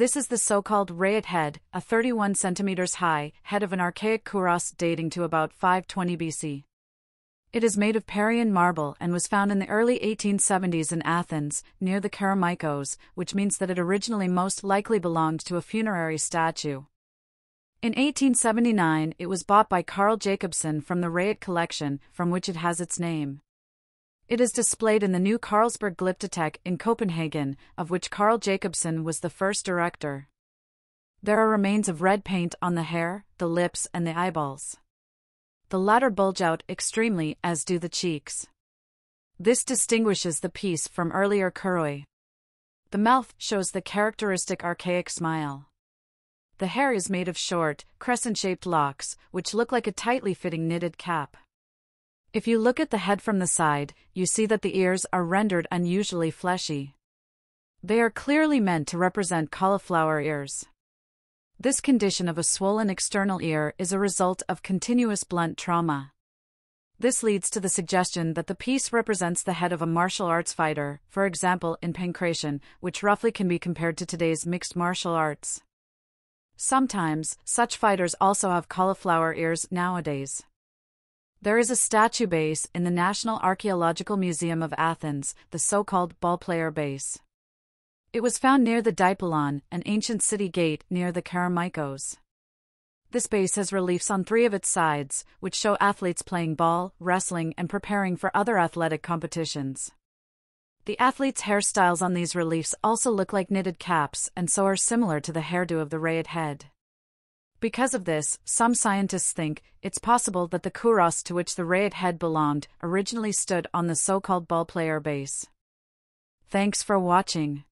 This is the so-called Rayet head, a 31 centimeters high head of an archaic kouros dating to about 520 BC. It is made of Parian marble and was found in the early 1870s in Athens, near the Kerameikos, which means that it originally most likely belonged to a funerary statue. In 1879, it was bought by Carl Jacobsen from the Rayet collection, from which it has its name. It is displayed in the new Carlsberg Glyptotek in Copenhagen, of which Carl Jacobsen was the first director. There are remains of red paint on the hair, the lips, and the eyeballs. The latter bulge out extremely, as do the cheeks. This distinguishes the piece from earlier kuroi. The mouth shows the characteristic archaic smile. The hair is made of short, crescent shaped locks, which look like a tightly fitting knitted cap. If you look at the head from the side, you see that the ears are rendered unusually fleshy. They are clearly meant to represent cauliflower ears. This condition of a swollen external ear is a result of continuous blunt trauma. This leads to the suggestion that the piece represents the head of a martial arts fighter, for example in pankration, which roughly can be compared to today's mixed martial arts. Sometimes, such fighters also have cauliflower ears nowadays. There is a statue base in the National Archaeological Museum of Athens, the so-called ballplayer base. It was found near the Dipylon, an ancient city gate near the Kerameikos. This base has reliefs on three of its sides, which show athletes playing ball, wrestling, and preparing for other athletic competitions. The athletes' hairstyles on these reliefs also look like knitted caps and so are similar to the hairdo of the Rayet head. Because of this, some scientists think it's possible that the kouros to which the Rayet head belonged originally stood on the so-called ballplayer base. Thanks for watching.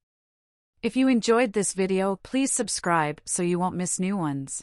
If you enjoyed this video please subscribe so you won't miss new ones.